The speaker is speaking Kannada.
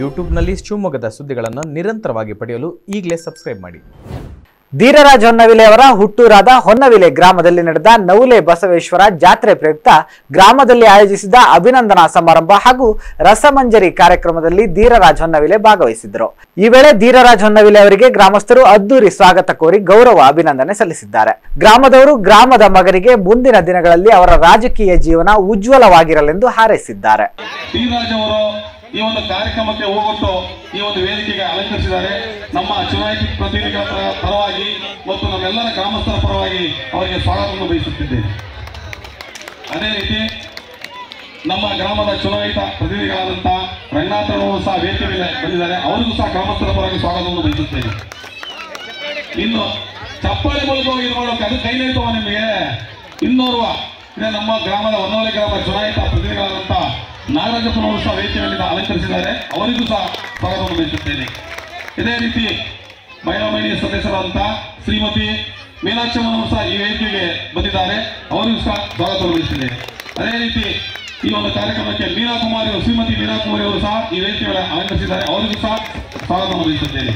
ಯೂಟ್ಯೂಬ್ನಲ್ಲಿ ಶಿವಮೊಗ್ಗದ ಸುದ್ದಿಗಳನ್ನು ನಿರಂತರವಾಗಿ ಪಡೆಯಲು ಈಗಲೇ ಸಬ್ಸ್ಕ್ರೈಬ್ ಮಾಡಿ. ಧೀರರಾಜ್ ಹೊನ್ನವಿಲೆ ಅವರ ಹುಟ್ಟೂರಾದ ಹೊನ್ನವಿಲೆ ಗ್ರಾಮದಲ್ಲಿ ನಡೆದ ನವುಲೆ ಬಸವೇಶ್ವರ ಜಾತ್ರೆ ಪ್ರಯುಕ್ತ ಗ್ರಾಮದಲ್ಲಿ ಆಯೋಜಿಸಿದ ಅಭಿನಂದನಾ ಸಮಾರಂಭ ಹಾಗೂ ರಸಮಂಜರಿ ಕಾರ್ಯಕ್ರಮದಲ್ಲಿ ಧೀರರಾಜ್ ಹೊನ್ನವಿಲೆ ಭಾಗವಹಿಸಿದ್ದರು. ಈ ವೇಳೆ ಧೀರರಾಜ್ ಹೊನ್ನವಿಲೆ ಅವರಿಗೆ ಗ್ರಾಮಸ್ಥರು ಅದ್ದೂರಿ ಸ್ವಾಗತ ಕೋರಿ ಗೌರವ ಅಭಿನಂದನೆ ಸಲ್ಲಿಸಿದ್ದಾರೆ. ಗ್ರಾಮದವರು ಗ್ರಾಮದ ಮಗನಿಗೆ ಮುಂದಿನ ದಿನಗಳಲ್ಲಿ ಅವರ ರಾಜಕೀಯ ಜೀವನ ಉಜ್ವಲವಾಗಿರಲೆಂದು ಹಾರೈಸಿದ್ದಾರೆ. ಈ ಒಂದು ಕಾರ್ಯಕ್ರಮಕ್ಕೆ ಹೋಗೊಟ್ಟು ಈ ಒಂದು ವೇದಿಕೆಗೆ ಅಲಂಕರಿಸಿದ್ದಾರೆ. ನಮ್ಮ ಚುನಾಯಿತ ಪ್ರತಿನಿಧಿಗಳ ಪರ- ಪರವಾಗಿ ಮತ್ತು ನಮ್ಮೆಲ್ಲರ ಗ್ರಾಮಸ್ಥರ ಪರವಾಗಿ ಅವರಿಗೆ ಸ್ವಾಗತವನ್ನು ಬಯಸುತ್ತಿದ್ದೇನೆ. ಅದೇ ರೀತಿ ನಮ್ಮ ಗ್ರಾಮದ ಚುನಾಯಿತ ಪ್ರತಿನಿಧಿಗಳಾದಂಥ ರಂಗನಾಥರವರು ಸಹ ವೇದಿಕೆ ಮೇಲೆ ಬಂದಿದ್ದಾರೆ. ಅವರಿಗೂ ಸಹ ಗ್ರಾಮಸ್ಥರ ಪರವಾಗಿ ಸ್ವಾಗತವನ್ನು ಬಯಸುತ್ತೇನೆ. ಇನ್ನು ಚಪ್ಪಾಳೆ ಮೂಲಕ ಮಾಡೋಕೆ ಅದು ಕೈ ನಿಮಗೆ? ಇನ್ನೋರ್ವ. ನಮ್ಮ ಗ್ರಾಮದ ಹೊನ್ನವಲೆ ಗ್ರಾಮ ಚುನಾಯಿತ ಪ್ರತಿನಿಧಿಗಳಾದಂಥ ನಾಗರಾಜಪ್ಪನವರು ಸಹ ವೇದಿಕೆಯಲ್ಲಿ ಅಲಂಕರಿಸಿದ್ದಾರೆ. ಅವರಿಗೂ ಸಹ ಸ್ವಾಗತವನ್ನು ಬಯಸುತ್ತೇನೆ. ಇದೇ ರೀತಿ ಮಹಿಳಾ ಮಹಿಳೆಯ ಸದಸ್ಯರಾದಂಥ ಶ್ರೀಮತಿ ಮೀನಾಕ್ಷಮ್ಮನವರು ಸಹ ಈ ವೇದಿಕೆಗೆ ಬಂದಿದ್ದಾರೆ. ಅವರಿಗೂ ಸಹ ಸ್ವಾಗತವನ್ನು ಬಯಸುತ್ತೇನೆ. ಅದೇ ರೀತಿ ಈ ಒಂದು ಕಾರ್ಯಕ್ರಮಕ್ಕೆ ಮೀನಾ ಕುಮಾರಿ ಶ್ರೀಮತಿ ಮೀನಾ ಕುಮಾರಿ ಅವರು ಸಹ ಈ ವೇದಿಕೆಗಳ ಅಲಂಕರಿಸಿದ್ದಾರೆ. ಅವರಿಗೂ ಸಹ ಸ್ವಾಗತವನ್ನು ಬಯಸುತ್ತೇನೆ.